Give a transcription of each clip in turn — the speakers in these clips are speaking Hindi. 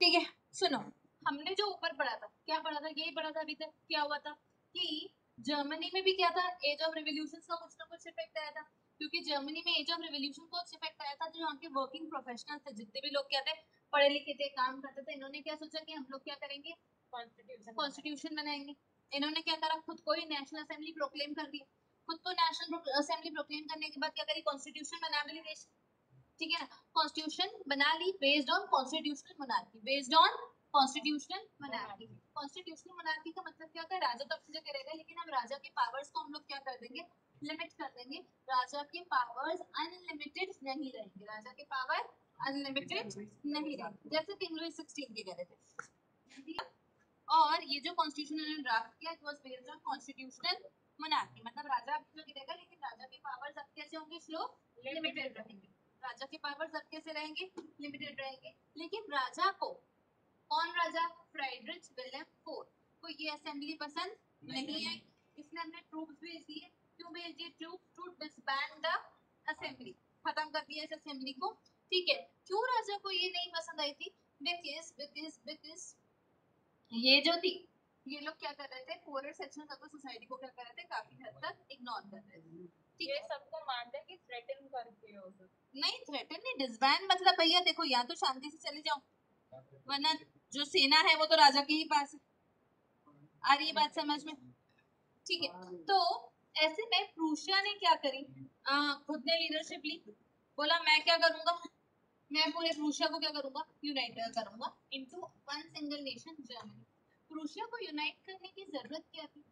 ठीक है सुनो हमने जो ऊपर पढ़ा था क्या पढ़ा था यही पढ़ा था अभी तक क्या हुआ था कि जर्मनी में भी क्या था एज ऑफ़ रेवोल्यूशन का कुछ ना कुछ इफ़ेक्ट आया था क्योंकि जर्मनी में एज ऑफ़ रेवोल्यूशन को इफ़ेक्ट आया था जो यहाँ के वर्किंग प्रोफेशनल थे जितने भी लोग क्या थे पढ़े लिखे थे काम करते थे इन्होंने क्या सोचा कि हम लोग क्या करेंगे? कॉन्स्टिट्यूशन बनाएँगे। इन्होंने क्या करा खुद को ही नेशनल असेंबली प्रोक्लेम कर दिया। खुद को नेशनल असेंबली प्रोक्लेम करने के बाद क्या करी कॉन्स्टिट्यूशन बना ली देश। ठीक है ना? कॉन्स्टिट्यूशन बना ली based on constitutional monarchy based on constitutional monarchy constitutional monarchy का मतलब क्या होता है? राजा तो अपनी जगह रहेगा लेकिन अब राजा के पावर्स को हम लोग क्या कर देंगे? लिमिट कर देंगे। राजा के पावर्स अनलिमिटेड नहीं रहेंगे। राजा के पावर अनलिमिटेड नहीं रहेंगे। जैसे किंग लुई 16 के करे थे। और ये जो कॉन्स्टिट्यूशन उन्होंने ड्राफ्ट किया it was based on constitutional monarchy मतलब राजा अपनी जगह रहेगा लेकिन राजा के पावर्स अब कैसे होंगे? स्लो लिमिटेड रहेंगे। राजा के पावर्स अब कैसे रहेंगे लिमिटेड रहेंगे। लेकिन राजा को कौन राजा? फ्रेडरिच विलियम फोर्थ को ये असेंबली पसंद नहीं आई इसलिए हमने ट्रूप्स भेज दिए। क्यों भेज दिए? Troops to disband the assembly खत्म कर दिया इस असेंबली को। ठीक है क्यों राजा को ये नहीं पसंद आई थी? बिकॉज़ बिकॉज़ बिकॉज़ ये जो थी ये लोग क्या कर रहे थे? पोरर सेक्शन सोसाइटी को क्या कर रहे थे? काफ़ी हद तक इग्नोर कर रहे थे। हो नहीं थ्रेटन नहीं डिसबैंड मतलब भैया देखो या तो शांति से चले जाओ वरना जो सेना है वो तो राजा के ही पास है। आ रही है बात समझ में? ठीक है तो ऐसे में प्रूशिया ने क्या करी? आ, खुद ने लीडरशिप ली बोला मैं क्या करूँगा? मैं पूरे प्रूशिया को क्या करूँगा? यूनाइट करूँगा into one single nation Germany Prussia को यूनाइट करने की ज़रूरत क्या थी?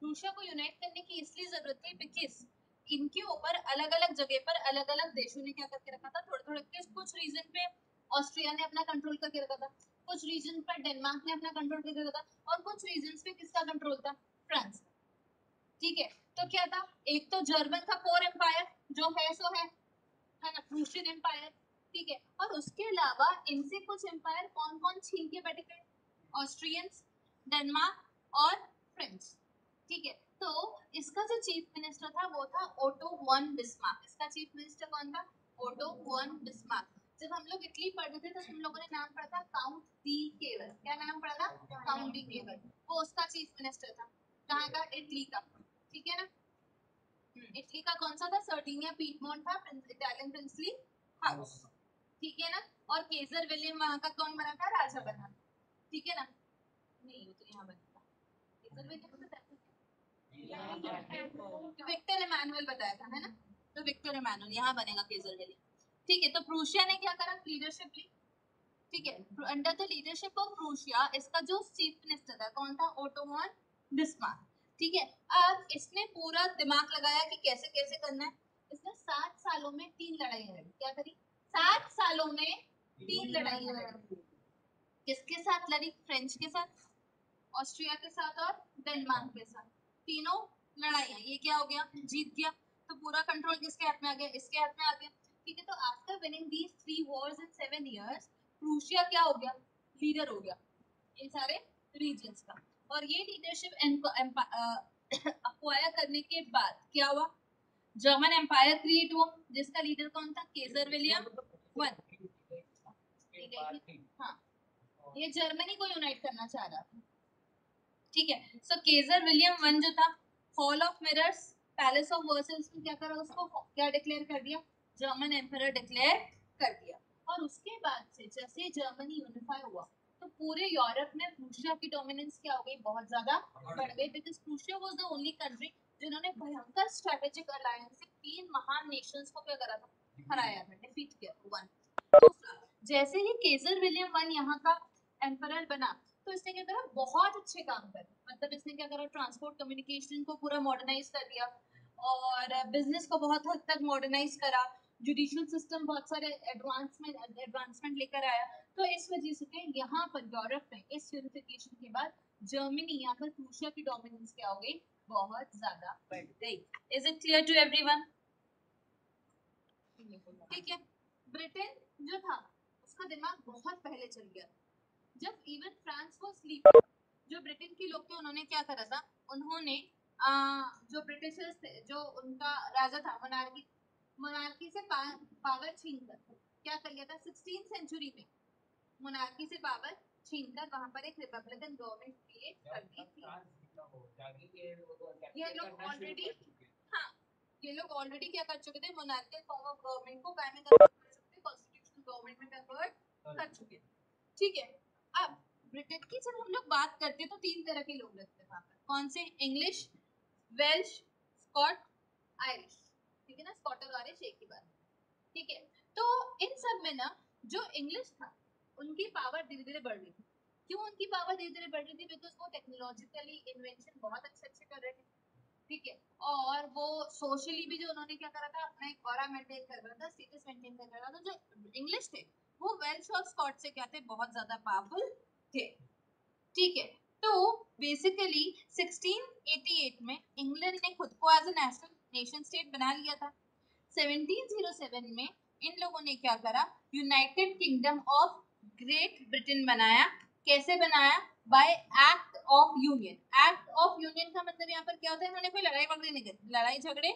प्रूशिया को यूनाइट करने की इसलिए ज़रूरत थी बिकॉज़ इनके ऊपर अलग अलग जगह पर अलग अलग देशों ने क्या करके रखा था? थोड़े थोड़े किस, कुछ रीजन पे ऑस्ट्रिया ने अपना कंट्रोल करके रखा था? कुछ रीजन पर डेनमार्क ने अपना कंट्रोल करके रखा था? और कुछ रीजन पे किसका कंट्रोल था? फ्रांस का ठीक है? तो क्या था? एक तो जर्मन का कोर एम्पायर जो है सो है। है ना? प्रूशियन एम्पायर ठीक है? और उसके अलावा इनसे कुछ एम्पायर कौन कौन छीन के बैठे थे? ऑस्ट्रियंस डेनमार्क और फ्रेंच ठीक है? तो इसका जो चीफ मिनिस्टर था वो था ओटो वन बिस्मार्क। इसका चीफ मिनिस्टर कौन था? Otto von Bismarck. जब हम लोग इटली पढ़ते थे तो हम लोगों ने नाम पढ़ा था काउंट डी केवल। क्या नाम पढ़ा था? काउंट डी केवल। वो उसका चीफ मिनिस्टर था। कहाँ का? इटली का। ठीक है ना? इटली का कौन सा था? सर्टिनिया पीटमोंट था इटालियन प्रिंसली हाउस। ठीक है ना? और केजर विलियम वहाँ का कौन बना था? राजा बना। ठीक है ना? नहीं वो तो यहाँ बना था। केजर विलियम विक्टर इमानुअल बताया था, है ना? तो विक्टर इमानुअल, यहाँ बनेगा केजर विलियम ठीक है तो प्रूशिया ने क्या करा? लीडरशिप ली। ठीक है under the leadership of Prussia इसका जो चीफ मिनिस्टर था, कौन था? ठीक है, अब इसने पूरा दिमाग लगाया कि कैसे कैसे करना है। इसने सात सालों में तीन लड़ाइयाँ लड़ी। क्या करी? सात सालों में तीन लड़ाइयाँ लड़ी। किसके साथ लड़ी? फ्रेंच के साथ ऑस्ट्रिया के साथ और डेनमार्क के साथ। तीनों लड़ाइयाँ ये क्या हो गया? जीत गया। तो पूरा कंट्रोल किसके हाथ में आ गया? इसके हाथ में आ गया। ठीक है तो after winning these three wars in seven years Prussia क्या हो गया? लीडर हो गया। इन सारे रीजन्स का। और ये लीडरशिप अक्वायर करने के बाद क्या हुआ? जर्मन एम्पायर क्रिएट हुआ। जिसका लीडर कौन था? केजर विलियम वन ठीक है। हाँ। ये जर्मनी को यूनाइट करना चाह रहा। था ठीक है? सो केजर विलियम वन जो था hall of mirrors palace of Versailles में क्या करा उसको? क्या डिक्लेयर कर दिया? जर्मन एम्पायर डिक्लेयर कर दिया। और उसके बाद से जैसे जर्मनी यूनिफाई हुआ तो पूरे यूरोप में प्रूशिया की डोमिनेंस क्या हो गई? बहुत ज़्यादा बढ़ गई। Because Prussia was the only country जिन्होंने भयंकर स्ट्रेटेजिक अलायंस से तीन महान नेशंस को क्या करा था? हराया था डिफीट किया वन जैसे ही केजर विलियम वन यहाँ का एम्परर बना तो इसने क्या करा? बहुत अच्छे काम करे मतलब इसने क्या करा? ट्रांसपोर्ट कम्युनिकेशन को पूरा मॉडर्नाइज कर दिया और बिज़नेस को बहुत हद तक मॉडर्नाइज करा। जुडिशियल सिस्टम बहुत सारे एडवांसमेंट एडवांसमेंट लेकर आया। तो इस वजह से यहाँ पर यूरोप में इस यूनिफिकेशन के बाद जर्मनी यहाँ पर प्रूशिया की डोमिनेंस क्या हो गई? बहुत ज़्यादा बढ़ गई। Is it clear to everyone ठीक है। ब्रिटेन जो था, उसका दिमाग बहुत पहले चल गया। जब इवन फ्रांस को स्लीप जो ब्रिटेन के लोग थे उन्होंने क्या करा था? उन्होंने आ, जो ब्रिटिशर्स थे जो उनका राजा था मोनार्की मोनार्की से पा, पावर छीन कर क्या कर लिया था? सिक्सटीन सेंचुरी में मोनार्की से पावर छीनकर वहाँ पर एक रिपब्लिकन गवर्नमेंट क्रिएट कर दी थी। ये लोग already- हाँ। ये लोग ऑलरेडी क्या कर चुके थे? मोनार्कियल फॉर्म ऑफ़ गवर्नमेंट को काय में कन्वर्ट कर चुके थे कॉन्स्टिट्यूशनल गवर्नमेंट में कन्वर्ट कर चुके थे। ठीक है अब ब्रिटेन की जब हम लोग बात करते हैं तो तीन तरह के लोग रहते हैं वहाँ पर। कौन से? इंग्लिश वेल्श स्कॉट आयरिश ठीक है ना? स्कॉट और आयरिश एक ही बात। ठीक है? तो इन सब में ना, जो इंग्लिश था, उनकी पावर धीरे धीरे बढ़ रही थी। क्यों उनकी पावर धीरे धीरे बढ़ रही थी? बिकॉज़ वो टेक्नोलॉजिकली इन्वेंशन बहुत अच्छे अच्छे कर रहे थे। ठीक है? और वो सोशली भी जो उन्होंने क्या करा था? अपना एक ऑरा मेंटेन कर रहा था स्टेटस मेंटेन कर रहा था, जो इंग्लिश थे वो वेल्श और स्कॉट से क्या थे बहुत ज़्यादा पावरफुल थे। ठीक है तो बेसिकली 1688 में इंग्लैंड ने खुद को as a national nation state बना लिया था। 1707 में इन लोगों ने क्या करा? United Kingdom of Great Britain बनाया। कैसे बनाया? By act of union act of union का मतलब यहाँ पर क्या होता है? इन्होंने कोई लड़ाई वगैरह नहीं करी। लड़ाई झगड़े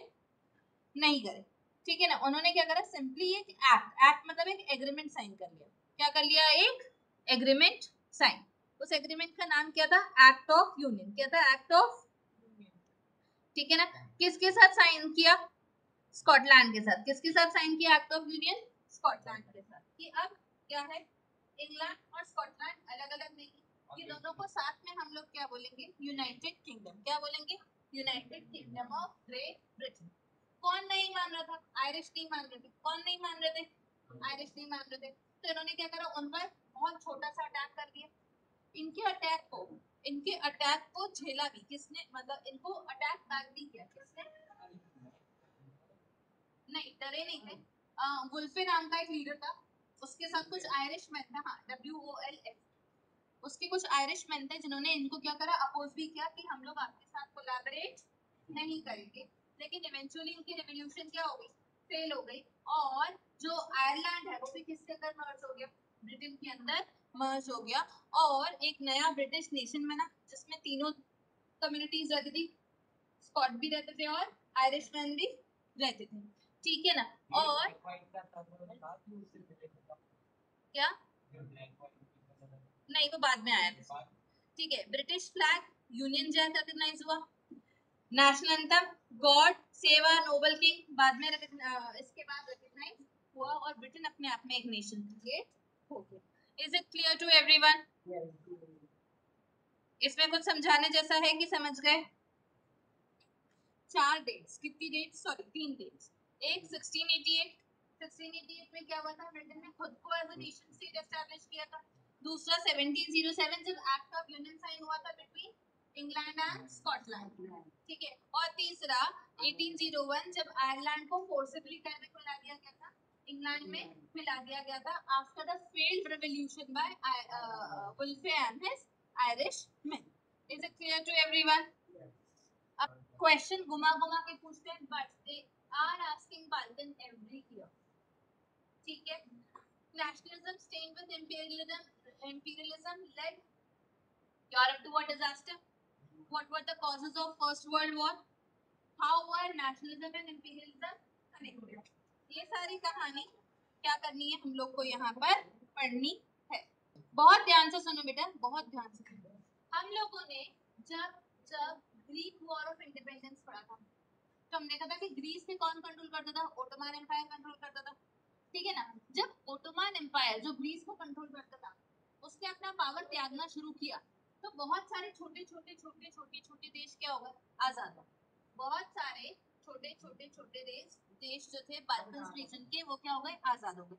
नहीं करे। ठीक है ना? उन्होंने क्या करा? सिंपली एक एक्ट एक्ट मतलब एक एग्रीमेंट साइन कर लिया। क्या कर लिया? एक एग्रीमेंट साइन उस एग्रीमेंट का नाम क्या था? एक्ट ऑफ़ यूनियन क्या था? एक्ट ऑफ़ ठीक है ना? किसके साथ साइन किया? स्कॉटलैंड के साथ। किसके साथ साइन किया? एक्ट ऑफ़ यूनियन स्कॉटलैंड के साथ। कि अब क्या है? इंग्लैंड और स्कॉटलैंड अलग अलग नहीं। ये दोनों को साथ में हम लोग क्या बोलेंगे? यूनाइटेड किंगडम क्या बोलेंगे? United Kingdom of Great Britain कौन नहीं मान रहा था? आयरिश नहीं मान रहे थे। कौन नहीं मान रहे थे? आयरिश नहीं मान रहे थे। तो इन्होंने क्या करा? उन पर बहुत छोटा सा अटैक कर दिया। इनके अटैक को, इनके अटैक को झेला भी। किसने? मतलब इनको अटैक बैक भी किया। किसने? नहीं, डरे नहीं थे। वुल्फे नाम का एक लीडर था। उसके साथ कुछ आयरिश मैन था। हाँ डब्ल्यू ओ एल एफ़ उसके कुछ आयरिश मैन थे जिन्होंने इनको क्या करा? अपोज भी किया कि हम लोग आपके साथ कोलैबोरेट नहीं करेंगे। लेकिन इवेंचुअली इनकी रेवोल्यूशन क्या हो गई? फेल हो गई। और जो आयरलैंड है वो भी किसके अंदर मर्ज हो गया? ब्रिटेन के अंदर मर्ज हो गया। और एक नया ब्रिटिश नेशन बना जिसमें तीनों कम्युनिटीज रहती थी। स्कॉट भी रहते थे और आयरिश मैन भी रहते थे। ठीक है ना? और क्या? नहीं वो बाद में आया। था ठीक है British flag union jack recognise हुआ। National anthem God save our noble king बाद में इसके बाद रिकग्नाइज हुआ और ब्रिटेन अपने आप में एक नेशन क्रिएट हो गया। Is it clear to everyone इसमें कुछ समझाने जैसा है कि समझ गए? चार डेट्स कितनी डेट्स सॉरी तीन डेट्स एक 1688 1688 में क्या हुआ था? ब्रिटेन ने खुद को as a nation state establish किया था। दूसरा 1707 जब एक्ट ऑफ़ यूनियन साइन हुआ था बिटवीन इंग्लैंड एंड स्कॉटलैंड। ठीक है? और तीसरा 1801 जब आयरलैंड को फोर्सिबली क्या में मिला दिया गया था? इंग्लैंड में मिला दिया गया था। After the failed revolution by Wolfe and his Irish men. Is it clear to everyone? अब क्वेश्चन घुमा घुमा के पूछते हैं but they are asking पाल्टन every year ठीक है? Nationalism stained with imperialism imperialism led Europe to a disaster. What were the causes of first world war? How were nationalism and imperialism connected? ये सारी कहानी क्या करनी है हम लोग को यहाँ पर पढ़नी है। बहुत ध्यान से सुनो बेटा, बहुत ध्यान से सुनो। हम लोगों ने जब जब ग्रीक वॉर ऑफ़ इंडिपेंडेंस पढ़ा था तो हमने कहा था कि ग्रीस में कौन कंट्रोल करता था? ओटोमान एम्पायर कंट्रोल करता था। ठीक है ना? जब ओटोमान एम्पायर जो ग्रीस को कंट्रोल करता था, उसने अपना पावर त्यागना शुरू किया। तो बहुत सारे छोटे छोटे छोटे छोटे छोटे देश क्या हो गए आज़ाद हो। बहुत सारे छोटे छोटे छोटे देश देश जो थे बाल्कन रीजन के वो क्या हो गए आज़ाद हो गए।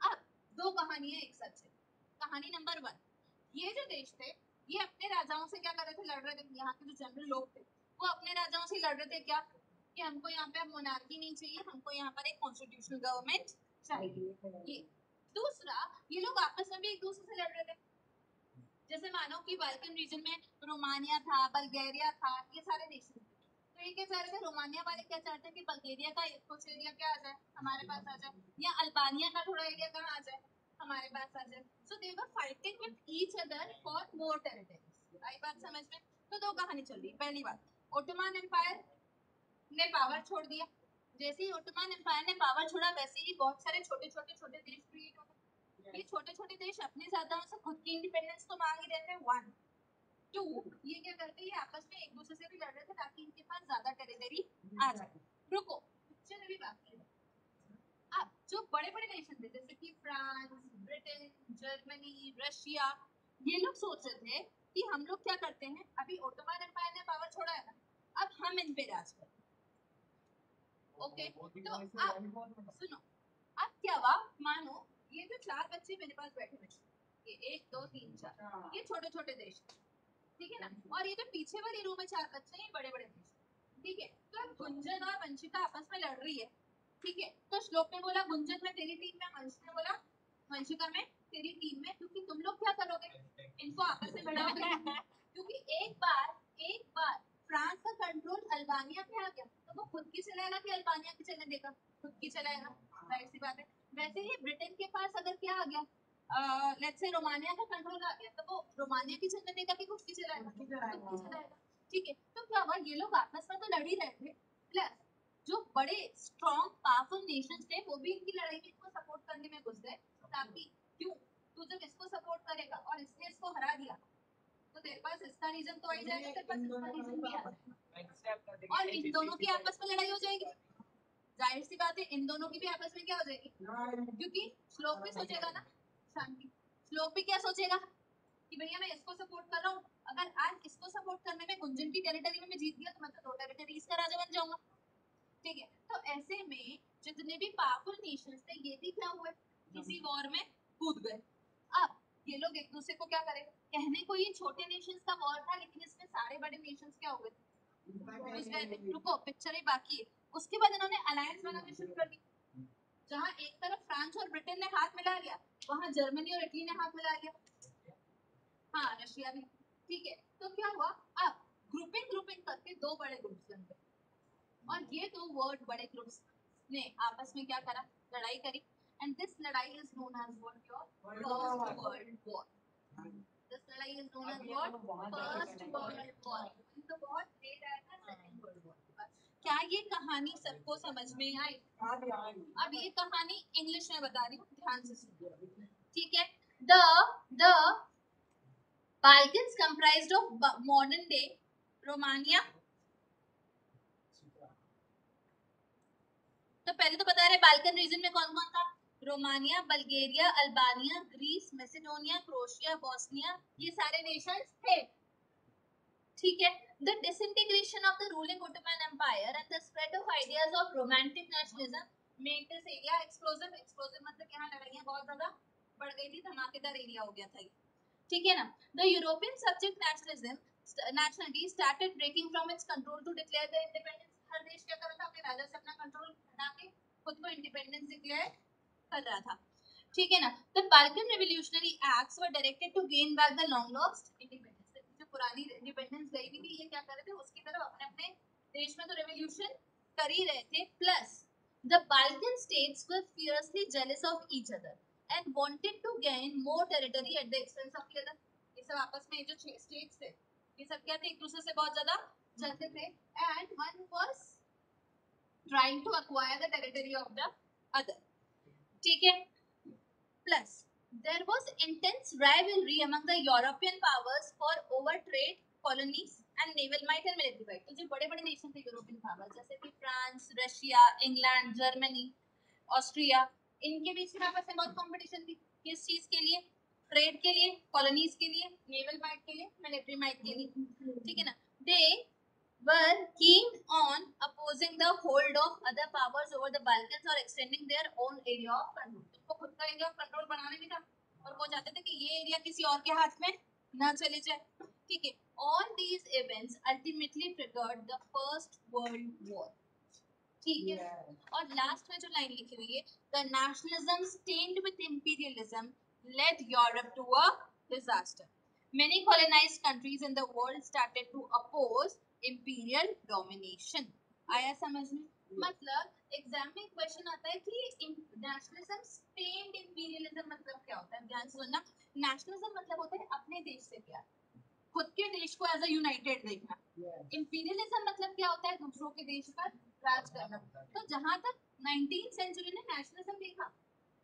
अब दो कहानियाँ एक साथ से कहानी नंबर वन ये जो देश थे ये अपने राजाओं से क्या कर रहे थे? लड़ रहे थे। यहाँ के जो जनरल लोग थे वो अपने राजाओं से लड़ रहे थे क्या? कि हमको यहाँ पे अब मोनार्की नहीं चाहिए हमको यहाँ पर एक कॉन्स्टिट्यूशनल गवर्नमेंट चाहिए। ये। दूसरा ये लोग आपस में भी एक दूसरे से लड़ रहे थे। जैसे मानो कि बाल्कन रीजन में रोमानिया था बल्गेरिया था, ये सारे नेशन थे तो ये क्या चाह रहे थे? रोमानिया वाले क्या चाहते हैं कि बल्गेरिया का कुछ एरिया क्या आ जाए? हमारे पास आ जाए। या अल्बानिया का थोड़ा एरिया कहाँ आ जाए? हमारे पास आ जाए। So they were fighting with each other for more territories आई बात समझ में? तो दो कहानी चल रही पहली बात ओटोमान एम्पायर ने पावर छोड़ दिया। जैसे ही ओटोमान एम्पायर ने पावर छोड़ा, वैसे ही बहुत सारे छोटे छोटे छोटे देश ये छोटे छोटे देश अपने ज़्यादा से खुद की इंडिपेंडेंस तो मांग ही रहे थे वन टू ये क्या करते हैं आपस में एक दूसरे से भी लड़ रहे थे ताकि इनके पास ज़्यादा टेरिटरी आ जाए। रुको पिक्चर अभी बाकी है। अब जो बड़े बड़े नेशन थे जैसे कि फ्रांस ब्रिटेन जर्मनी रशिया ये लोग सोच रहे थे कि हम लोग क्या करते हैं अभी ओटोमन एम्पायर ने पावर छोड़ा है ना अब हम इन पे राज करते हैं ओके तो अब सुनो अब क्या हुआ मानो ये जो चार बच्चे मेरे पास बैठे हुए हैं, ये एक दो तीन चार ये छोटे छोटे देश ठीक है ना? और ये जो पीछे वाली रो में चार बच्चे हैं ये बड़े बड़े देश ठीक है? तो अब गुंजन और वंशिका आपस में लड़ रही है ठीक है? तो श्लोक ने बोला गुंजन में तेरी टीम में वंश ने बोला वंशिका में तेरी टीम में क्योंकि तुम लोग क्या करोगे? इनको आपस में लड़ाओगे? क्योंकि एक बार एक बार फ्रांस का कंट्रोल अल्बानिया पे आ गया तो वो खुद की चलाएगा कि अल्बानिया की चलने देगा? खुद की चलाएगा ज़ाहिर सी बात है। वैसे ही ब्रिटेन के पास अगर क्या आ गया लेट्स से रोमानिया का कंट्रोल आ गया तो वो रोमानिया की चलने देगा कि खुद की चलाएगा। ठीक है तो क्या हुआ ये लोग आपस में तो लड़ ही रहे थे प्लस जो बड़े स्ट्रॉन्ग पावरफुल नेशंस थे वो भी इनकी लड़ाई में इनको सपोर्ट करने में घुस गए ताकि क्यों? तू जब इसको सपोर्ट करेगा और इसने इसको हरा दिया तो तेरे पास इसका रीजन तो आ ही जाएगा तेरे पास इसका रीजन भी आ जाएगा। और इन दोनों की आपस में लड़ाई हो जाएगी। ज़ाहिर सी बात है इन दोनों की भी आपस में क्या हो जाएगी? क्योंकि श्लोक भी सोचेगा ना शांति। श्लोक भी क्या सोचेगा? कि भैया मैं इसको सपोर्ट कर रहा हूँ अगर आज इसको सपोर्ट करने में गुंजन की टेरिटरी में मैं जीत गया तो मैं तो दो टेरिटरीज का राजा बन जाऊँगा। ठीक है? तो ऐसे में जितने भी पावरफुल नेशंस थे ये भी क्या हुए? किसी वॉर में कूद गए। अब ये लोग एक दूसरे को क्या करें कहने को ये छोटे नेशंस का वॉर था लेकिन इसमें सारे बड़े नेशंस क्या हो गए? गए थे। रुको पिक्चर ही बाकी है। उसके बाद इन्होंने अलायंस बनानी शुरू कर दी जहाँ एक तरफ़ फ्रांस और ब्रिटेन ने हाथ मिला लिया वहाँ जर्मनी और इटली ने हाथ मिला लिया। हाँ रशिया भी ठीक है तो क्या हुआ? अब ग्रुपिंग ग्रुपिंग करके दो बड़े ग्रुप्स बन गए। और ये दो वर्ड बड़े ग्रुप्स ने आपस में क्या करा? लड़ाई करी। एंड दिस लड़ाई is known as what your first world war this लड़ाई is known as what first world war तो बहुत लेट आया था सेकंड वर्ल्ड वॉर क्या ये कहानी सबको समझ में आई? अब ये कहानी इंग्लिश में बता रही हूँ, ध्यान से सुनिए। ठीक है? The the comprised of bu- modern day Romania. तो पहले तो बता रहे बाल्कन रीजन में कौन कौन था? Romania Bulgaria Albania Greece Macedonia Croatia Bosnia ये सारे नेशंस थे। ठीक है? The disintegration of the ruling Ottoman Empire and the spread of ideas of romantic nationalism made this area explosive explosive मतलब यहाँ लड़ाइयाँ बहुत ज़्यादा बढ़ गई थी धमाकेदार एरिया हो गया था ये ठीक है ना the European subject nationalism nationality started breaking from its control to declare the independence हर देश क्या कर रहा था अपने राजा से अपना कंट्रोल हटा के खुद को इंडिपेंडेंस डिक्लेयर कर रहा था ठीक है ना the Balkan revolutionary acts were directed to gain back the long lost independence पुरानी इंडिपेंडेंस गई हुई थी, ये क्या कर रहे थे? उसकी तरफ़ अपने अपने देश में तो रेवोल्यूशन कर ही रहे थे। Plus the Balkan states were fiercely jealous of each other and wanted to gain more territory at the expense of the other. ये सब आपस में जो स्टेट्स थे, ये सब क्या थे? एक दूसरे से बहुत ज़्यादा जलते थे। And one was trying to acquire the territory of the other. ठीक है? Plus there was intense rivalry among the European powers for over trade, colonies and naval might and military might. तो जो बड़े बड़े नेशन थे यूरोपियन पावर जैसे कि France Russia England Germany Austria इनके बीच में आपस में बहुत कंपटीशन थी किस चीज़ के लिए ट्रेड के लिए कॉलोनीज के लिए नेवल माइट के लिए मिलिट्री माइट के लिए ठीक है ना दे were keen on opposing the hold of other powers over the Balkans or extending their own area of control. खुद का एरिया कंट्रोल बनाने भी था। और वो चाहते थे कि ये एरिया किसी और के हाथ में ना चले जाए। ठीक है all these events ultimately triggered the first world war ठीक है? और लास्ट में जो लाइन लिखी हुई है the nationalism stained with imperialism led Europe to a disaster many colonise countries in the world started to oppose imperial domination आया समझ में? मतलब एग्ज़ाम में क्वेश्चन आता है कि नेशनलिज्म स्टेन्ड इंपीरियलिज्म मतलब क्या होता है? ध्यान से सुनना। नेशनलिज्म मतलब होता है अपने देश से प्यार। खुद के देश को एज अ यूनाइटेड देखना। इंपीरियलिज्म मतलब क्या होता है? दूसरों के देश पर राज करना। तो जहाँ तक 19th सेंचुरी ने नेशनलिज्म देखा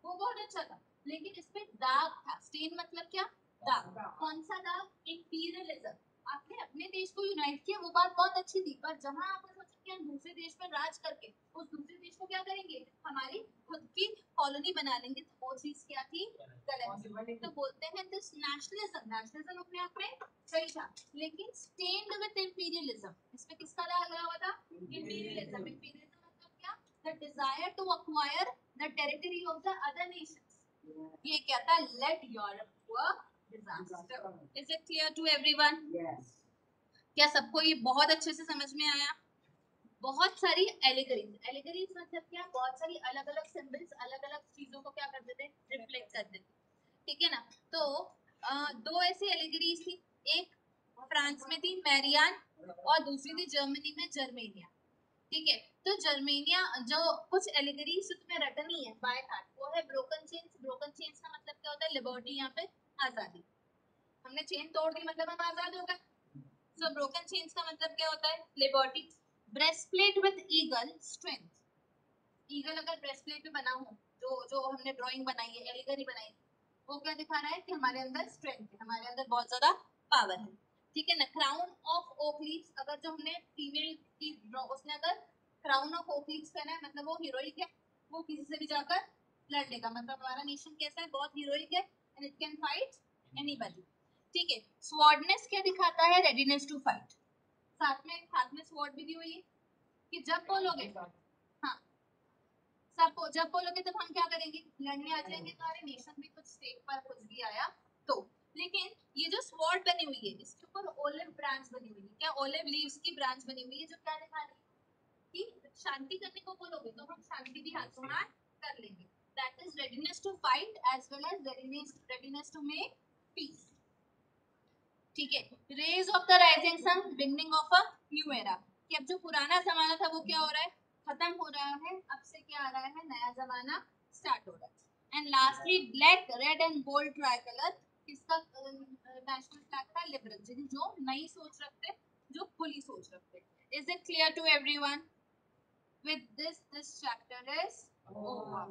वो बहुत अच्छा था। लेकिन इसमें दाग था। स्टेन मतलब क्या? दाग कौन सा दाग इंपीरियलिज्म आपने अपने देश को यूनाइट किया, वो बात बहुत अच्छी थी, पर जहाँ आप दूसरे देश में राज करके, उस दूसरे देश को क्या करेंगे? हमारी खुद की कॉलोनी बना लेंगे। तो वो चीज़ क्या थी? गलत तो बोलते हैं दिस नेशनलिज्म नेशनलिज्म अपने आप में सही था, लेकिन स्टेन्ड विद इंपीरियलिज्म इसमें किसका लगा हुआ था? इंपीरियलिज्म इंपीरियलिज्म मतलब क्या? The desire to acquire the territory of the other nations ये क्या था? Let Europe a disaster is it clear to everyone Yes. क्या सबको ये बहुत अच्छे से समझ में आया? बहुत सारी एलिगरीज एलिगरीज मतलब क्या? बहुत सारी अलग अलग सिंबल्स अलग अलग चीज़ों को क्या करते थे? रिफ्लेक्ट करते थे। ठीक है ना? तो अ, दो ऐसी एलिगरीज थी। एक फ्रांस में थी मैरियान और दूसरी थी जर्मनी में जर्मेनिया। ठीक है? तो जर्मेनिया जो कुछ एलिगरीज तुम्हें रटनी है बाय हार्ट वो है ब्रोकन चेन्स ब्रोकन चेन्स का मतलब क्या होता है? लिबर्टी यहाँ पे आज़ादी। हमने चेन तोड़ दी मतलब हम आज़ाद हो गए। सो ब्रोकन चेन्स का मतलब क्या होता है? Liberty breastplate with eagle strength eagle अगर ब्रेस्टप्लेट पे बना हो, जो जो हमने ड्राइंग बनाई है एलिगरी बनाई वो क्या दिखा रहा है कि हमारे अंदर स्ट्रेंथ है, हमारे अंदर बहुत ज़्यादा पावर है। ठीक है ना? क्राउन ऑफ़ ओक लीव्स अगर जो हमने फीमेल की उसने अगर क्राउन ऑफ़ ओक लीव्स पहना है मतलब वो हीरोइक है, वो किसी से भी जाकर लड़ लेगा मतलब हमारा नेशन कैसा है? बहुत हीरोइक है। And it can fight anybody ठीक है? स्वॉर्डनेस क्या दिखाता है? रेडीनेस टू फाइट साथ में हाथ में स्वॉर्ड भी दी हुई है कि जब बोलोगे हाँ। सब जब बोलोगे तब हम क्या करेंगे? लड़ने आ जाएँगे। हमारे नेशन में कुछ स्टेट पर कुछ भी आया तो। लेकिन ये जो स्वॉर्ड बनी हुई है, इसके ऊपर ओलिव ब्रांच बनी हुई है। क्या ओलिव लीव्स की ब्रांच बनी हुई है? जो क्या दिखा रही है? कि शांति करने को बोलोगे तो हम शांति भी हाथों हाथ कर लेंगे that to fight as well as readiness readiness to make peace ठीक है? Rays of the rising sun beginning of a new era कि अब जो पुराना जमाना था वो क्या हो रहा है? खत्म हो रहा है। अब से क्या आ रहा है? नया जमाना स्टार्ट हो रहा है। And lastly black red and gold tricolour इसका नेशनल फ्लैग था? लिबरल जो नई सोच रखते, जो खुली सोच रखते। Is it clear to everyone with this this chapter is over.